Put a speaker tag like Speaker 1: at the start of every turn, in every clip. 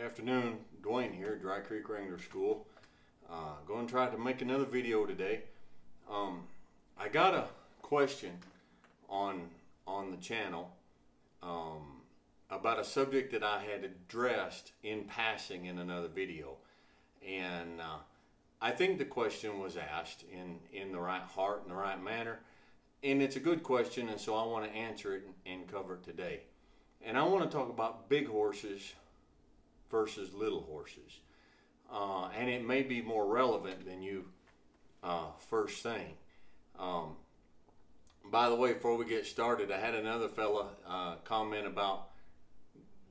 Speaker 1: afternoon, Dwayne here, Dry Creek Wrangler School. Uh, going to try to make another video today. Um, I got a question on on the channel um, about a subject that I had addressed in passing in another video, and uh, I think the question was asked in in the right heart and the right manner, and it's a good question, and so I want to answer it and, and cover it today. And I want to talk about big horses versus little horses. Uh, and it may be more relevant than you uh, first think. Um, by the way, before we get started, I had another fella uh, comment about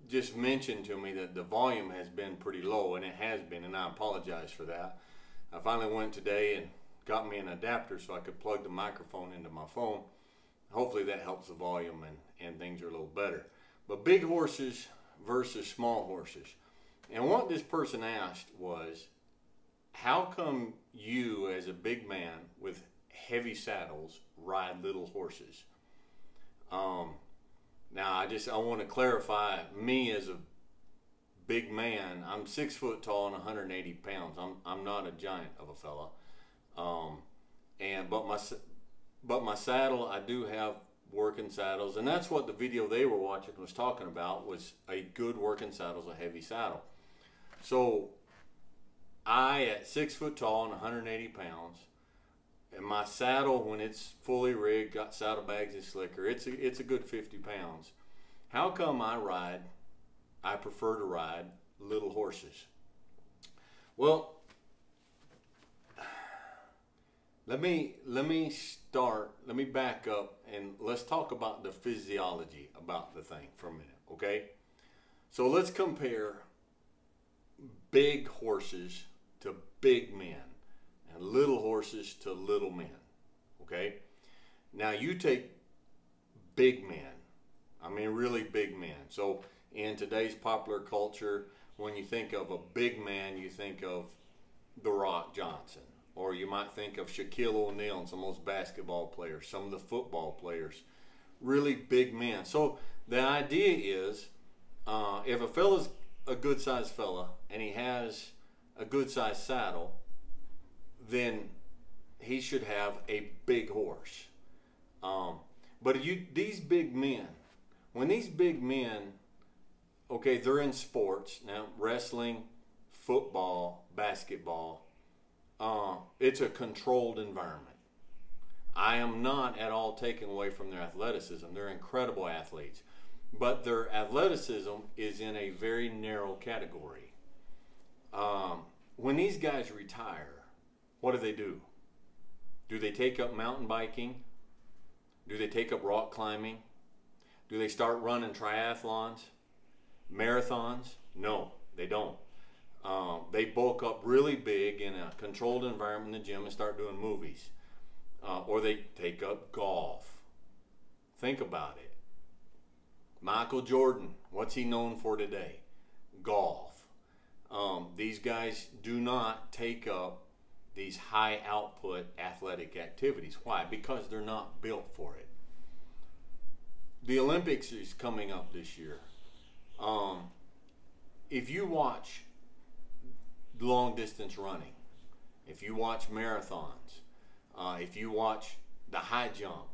Speaker 1: just mentioned to me that the volume has been pretty low, and it has been, and I apologize for that. I finally went today and got me an adapter so I could plug the microphone into my phone. Hopefully that helps the volume and, and things are a little better. But big horses versus small horses. And what this person asked was, how come you, as a big man with heavy saddles, ride little horses? Um, now, I just I want to clarify me as a big man. I'm six foot tall and 180 pounds. I'm I'm not a giant of a fella. Um, and but my but my saddle, I do have working saddles, and that's what the video they were watching was talking about was a good working saddle a heavy saddle. So I, at six foot tall and 180 pounds, and my saddle, when it's fully rigged, got saddlebags and slicker, it's a, it's a good 50 pounds. How come I ride, I prefer to ride little horses? Well, let me let me start. Let me back up and let's talk about the physiology about the thing for a minute, okay? So let's compare big horses to big men and little horses to little men. Okay? Now you take big men, I mean really big men. So in today's popular culture, when you think of a big man, you think of The Rock Johnson. Or you might think of Shaquille O'Neal and some of those basketball players, some of the football players. Really big men. So the idea is uh, if a fella's a good sized fella and he has a good sized saddle, then he should have a big horse. Um, but you, these big men, when these big men, okay, they're in sports now, wrestling, football, basketball. Uh, it's a controlled environment. I am not at all taking away from their athleticism. They're incredible athletes but their athleticism is in a very narrow category. Um, when these guys retire, what do they do? Do they take up mountain biking? Do they take up rock climbing? Do they start running triathlons, marathons? No, they don't. Um, they bulk up really big in a controlled environment in the gym and start doing movies. Uh, or they take up golf. Think about it. Michael Jordan, what's he known for today? Golf. Um, these guys do not take up these high output athletic activities. Why? Because they're not built for it. The Olympics is coming up this year. Um, if you watch long distance running, if you watch marathons, uh, if you watch the high jump,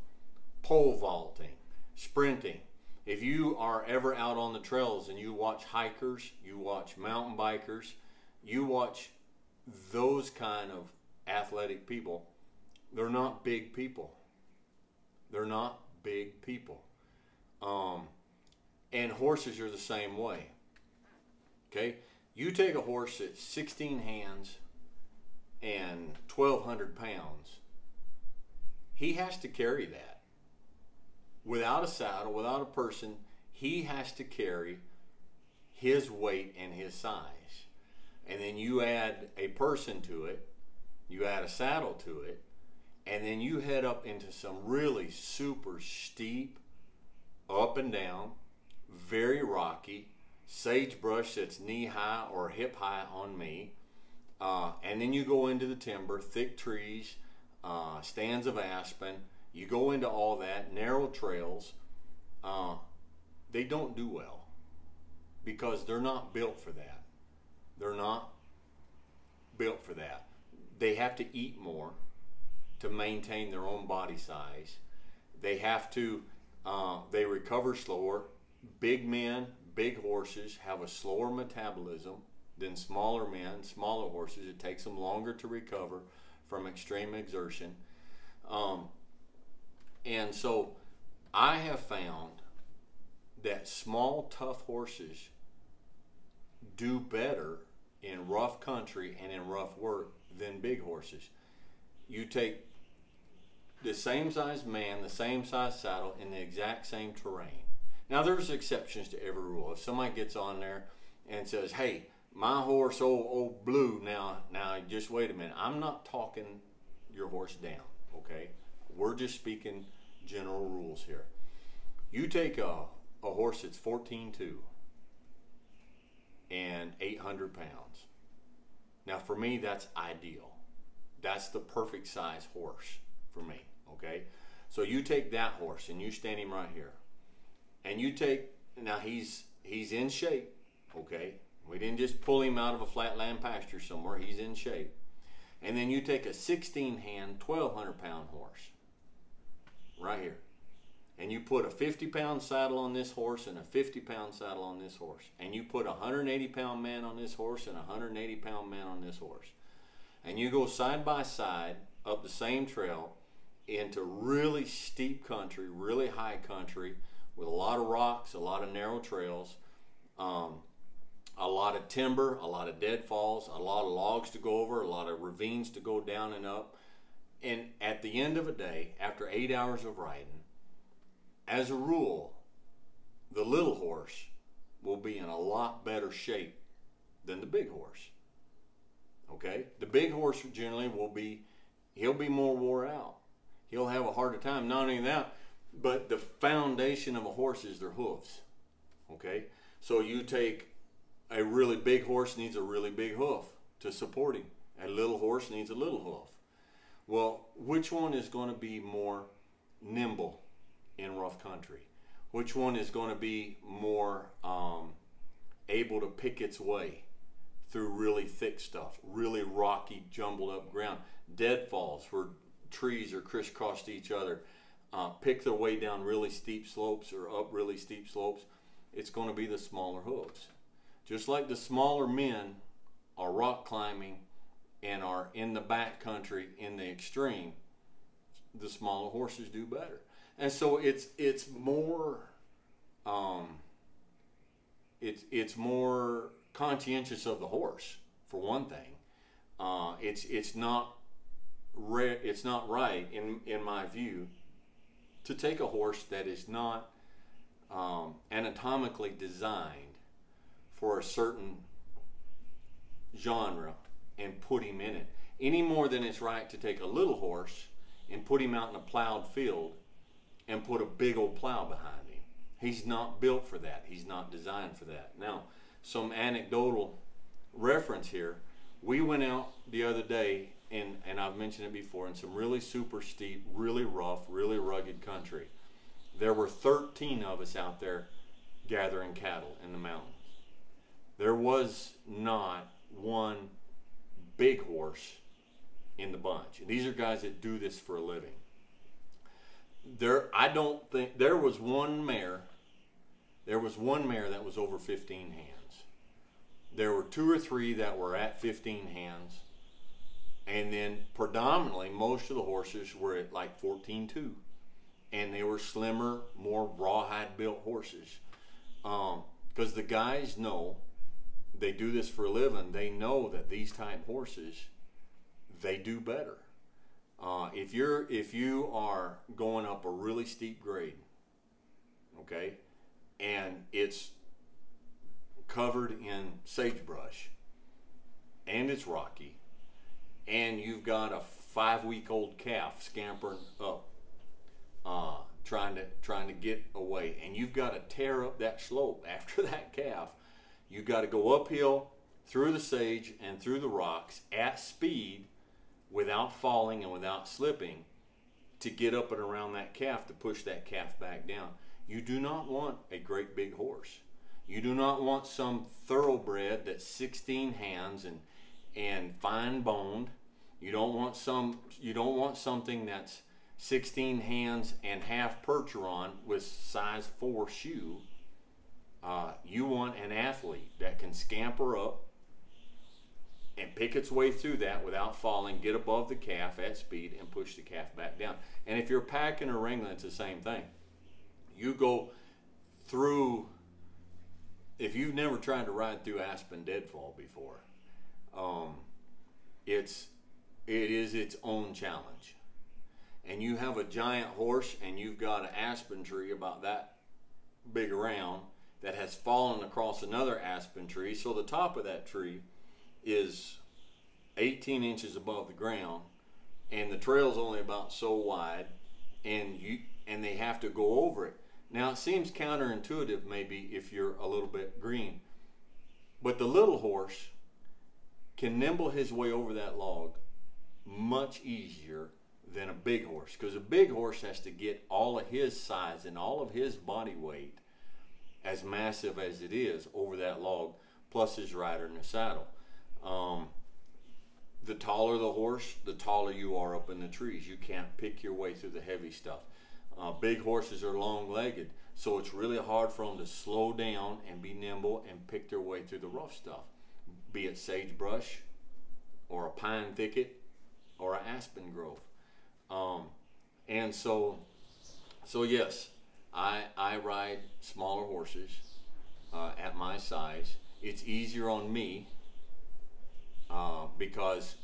Speaker 1: pole vaulting, sprinting, if you are ever out on the trails and you watch hikers, you watch mountain bikers, you watch those kind of athletic people, they're not big people. They're not big people. Um, and horses are the same way. Okay? You take a horse that's 16 hands and 1,200 pounds, he has to carry that without a saddle, without a person, he has to carry his weight and his size. And then you add a person to it, you add a saddle to it, and then you head up into some really super steep, up and down, very rocky, sagebrush that's knee high or hip high on me. Uh, and then you go into the timber, thick trees, uh, stands of aspen, you go into all that narrow trails, uh, they don't do well. because they're not built for that. They're not built for that. They have to eat more to maintain their own body size. They have to, uh, they recover slower. Big men, big horses have a slower metabolism than smaller men, smaller horses. It takes them longer to recover from extreme exertion. Um, and so I have found that small, tough horses do better in rough country and in rough work than big horses. You take the same size man, the same size saddle, in the exact same terrain. Now, there's exceptions to every rule. If somebody gets on there and says, "Hey, my horse, old old blue," now, now, just wait a minute. I'm not talking your horse down. Okay, we're just speaking general rules here. You take a, a horse that's 14.2 and 800 pounds. Now, for me, that's ideal. That's the perfect size horse for me. Okay, so you take that horse and you stand him right here, and you take now he's he's in shape. Okay, we didn't just pull him out of a flatland pasture somewhere. He's in shape. And then you take a 16 hand, 1200 pound horse right here. And you put a 50 pound saddle on this horse and a 50 pound saddle on this horse. And you put a 180 pound man on this horse and a 180 pound man on this horse. And you go side by side up the same trail into really steep country, really high country with a lot of rocks, a lot of narrow trails. Um, a lot of timber, a lot of deadfalls, a lot of logs to go over, a lot of ravines to go down and up. And at the end of a day, after eight hours of riding, as a rule, the little horse will be in a lot better shape than the big horse. Okay? The big horse generally will be, he'll be more wore out. He'll have a harder time. Not only that, but the foundation of a horse is their hooves. Okay? So you take a really big horse needs a really big hoof to support him. A little horse needs a little hoof. Well, which one is going to be more nimble in rough country? Which one is going to be more um, able to pick its way through really thick stuff, really rocky, jumbled up ground, deadfalls where trees are crisscrossed each other, uh, pick their way down really steep slopes or up really steep slopes? It's going to be the smaller hooves. Just like the smaller men are rock climbing and are in the back country in the extreme, the smaller horses do better. And so it's it's more um, it's it's more conscientious of the horse for one thing. Uh, it's it's not re- it's not right in in my view to take a horse that is not um, anatomically designed for a certain genre and put him in it. Any more than it's right to take a little horse and put him out in a plowed field and put a big old plow behind him. He's not built for that. He's not designed for that. Now, some anecdotal reference here. We went out the other day, and, and I've mentioned it before, in some really super steep, really rough, really rugged country. There were 13 of us out there gathering cattle in the mountains there was not one big horse in the bunch. And these are guys that do this for a living. There, I don't think there was one mare. There was one mare that was over 15 hands. There were two or three that were at 15 hands, and then predominantly most of the horses were at like 14.2, and they were slimmer, more rawhide built horses. Because um, the guys know they do this for a living, they know that these type horses, they do better. Uh, if you're if you are going up a really steep grade, okay, and it's covered in sagebrush, and it's rocky, and you've got a five week old calf scampering up, uh, trying to trying to get away, and you've got to tear up that slope after that calf you got to go uphill through the sage and through the rocks at speed without falling and without slipping to get up and around that calf to push that calf back down. You do not want a great big horse. You do not want some thoroughbred that's 16 hands and and fine boned. You don't want some you don't want something that's 16 hands and half percheron with size 4 shoe. Uh, you want an athlete that can scamper up and pick its way through that without falling, get above the calf at speed, and push the calf back down. And if you're packing or wrangling, it's the same thing. You go through, if you've never tried to ride through Aspen Deadfall before, um, it's it is its own challenge. And you have a giant horse, and you've got an aspen tree about that big around that has fallen across another aspen tree. So the top of that tree is 18 inches above the ground, and the trail's only about so wide, and you and they have to go over it. Now it seems counterintuitive, maybe if you're a little bit green, but the little horse can nimble his way over that log much easier than a big horse because a big horse has to get all of his size and all of his body weight as massive as it is over that log plus his rider in the saddle. Um, the taller the horse the taller you are up in the trees. You can't pick your way through the heavy stuff. Uh, big horses are long legged so it's really hard for them to slow down and be nimble and pick their way through the rough stuff be it sagebrush or a pine thicket or an aspen grove. Um, and so, so yes, I, I ride smaller horses uh, at my size. It's easier on me uh, because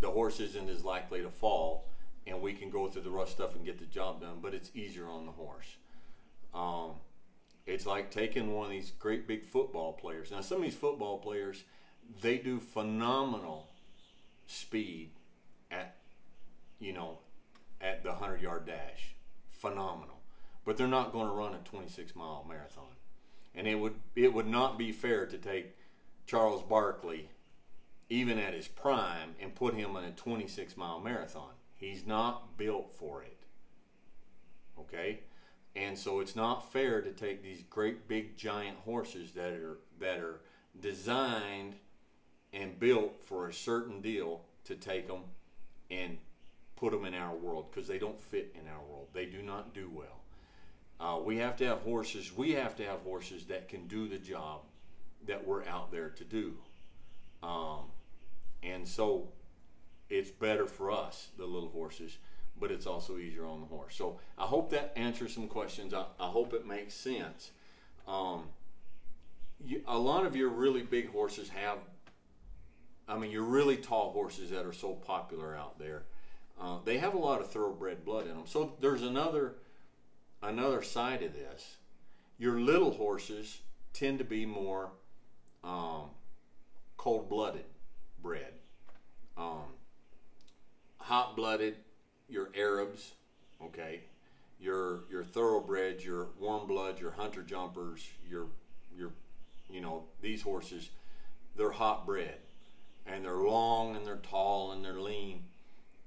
Speaker 1: the horse isn't as likely to fall and we can go through the rough stuff and get the job done, but it's easier on the horse. Um, it's like taking one of these great big football players. Now, some of these football players, they do phenomenal speed at, you know, at the 100 yard dash. Phenomenal. But they're not going to run a 26 mile marathon. And it would, it would not be fair to take Charles Barkley, even at his prime, and put him in a 26 mile marathon. He's not built for it. Okay? And so it's not fair to take these great big giant horses that are that are designed and built for a certain deal to take them and put them in our world because they don't fit in our world. They do not do well. Uh, we have to have horses. We have to have horses that can do the job that we're out there to do. Um, and so it's better for us, the little horses, but it's also easier on the horse. So I hope that answers some questions. I, I hope it makes sense. Um, you, a lot of your really big horses have, I mean, your really tall horses that are so popular out there, uh, they have a lot of thoroughbred blood in them. So there's another another side of this. Your little horses tend to be more um, cold-blooded bred, um, hot-blooded your Arabs, okay, your your thoroughbreds, your warm blood, your hunter jumpers, your your you know these horses, they're hot bred, and they're long and they're tall and they're lean,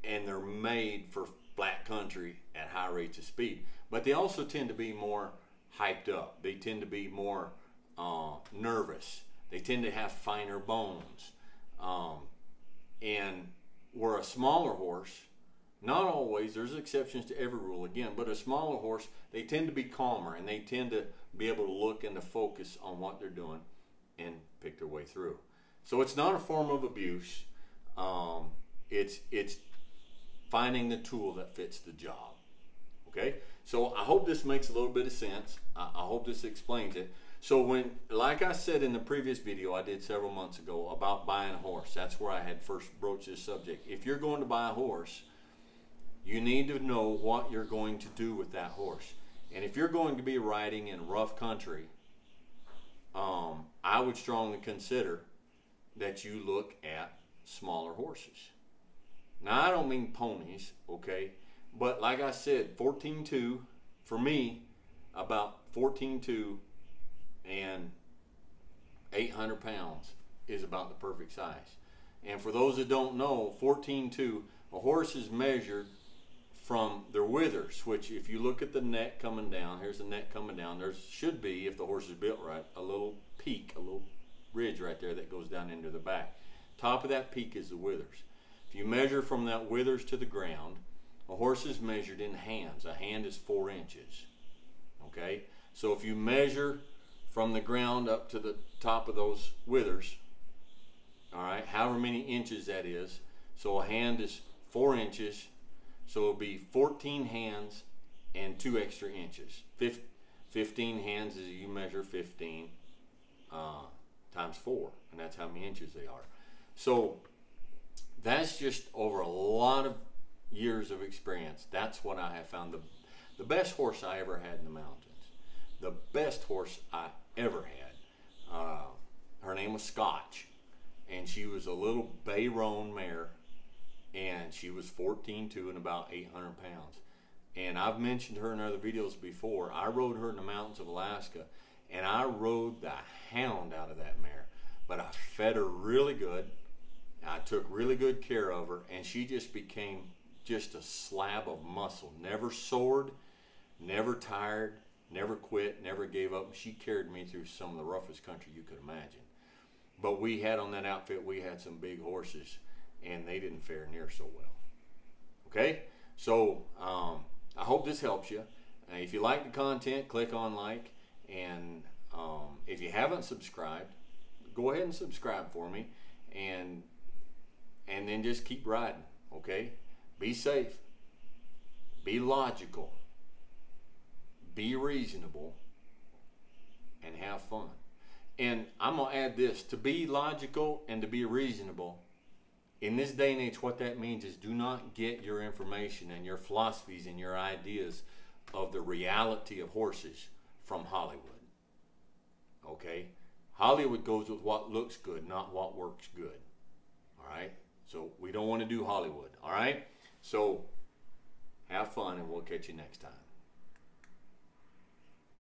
Speaker 1: and they're made for flat country at high rates of speed. But they also tend to be more hyped up. They tend to be more uh, nervous. They tend to have finer bones, um, and where a smaller horse not always, there's exceptions to every rule again, but a smaller horse, they tend to be calmer and they tend to be able to look and to focus on what they're doing and pick their way through. So it's not a form of abuse. Um, it's it's finding the tool that fits the job. Okay, so I hope this makes a little bit of sense. I, I hope this explains it. So when, like I said in the previous video I did several months ago about buying a horse, that's where I had first broached this subject. If you're going to buy a horse, you need to know what you're going to do with that horse. And if you're going to be riding in rough country, um, I would strongly consider that you look at smaller horses. Now, I don't mean ponies, okay? But like I said, 14.2, for me, about 14.2 and 800 pounds is about the perfect size. And for those that don't know, 14.2, a horse is measured from their withers, which if you look at the neck coming down, here's the neck coming down. There should be, if the horse is built right, a little peak, a little ridge right there that goes down into the back. Top of that peak is the withers. If you measure from that withers to the ground, a horse is measured in hands. A hand is four inches. Okay? So if you measure from the ground up to the top of those withers, all right, however many inches that is, so a hand is four inches, so it'll be 14 hands and two extra inches. 15 hands is you measure 15 uh, times four, and that's how many inches they are. So that's just over a lot of years of experience. That's what I have found the the best horse I ever had in the mountains. The best horse I ever had. Uh, her name was Scotch, and she was a little bay roan mare, and she was 14 to and about 800 pounds. And I've mentioned her in other videos before. I rode her in the mountains of Alaska, and I rode the hound out of that mare. But I fed her really good. I took really good care of her, and she just became just a slab of muscle. Never soared, never tired, never quit, never gave up. She carried me through some of the roughest country you could imagine. But we had on that outfit, we had some big horses, and they didn't fare near so well. Okay? So um, I hope this helps you. Uh, if you like the content, click on like. And um, if you haven't subscribed, go ahead and subscribe for me. And and then just keep riding, okay? Be safe. Be logical. Be reasonable. And have fun. And I'm going to add this to be logical and to be reasonable. In this day and age, what that means is do not get your information and your philosophies and your ideas of the reality of horses from Hollywood. Okay? Hollywood goes with what looks good, not what works good. All right? So we don't want to do Hollywood. All right? So have fun and we'll catch you next time.